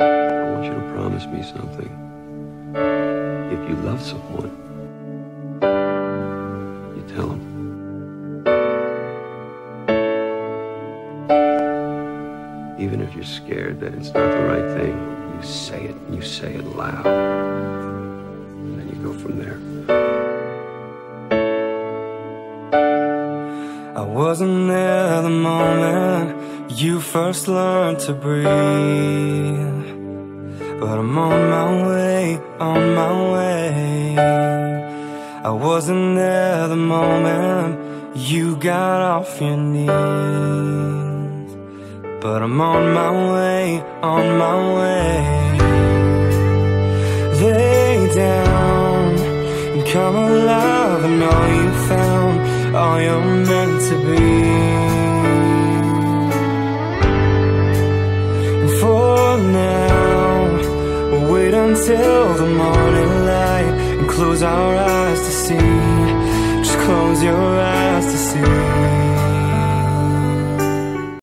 I want you to promise me something. If you love someone, you tell them. Even if you're scared that it's not the right thing, you say it, you say it loud. And then you go from there. I wasn't there the moment you first learned to breathe. But I'm on my way, on my way. I wasn't there the moment you got off your knees. But I'm on my way, on my way. Lay down and come alive. I know you found all you're meant to be. Now, we'll wait until the morning light and close our eyes to see. Just close your eyes to see.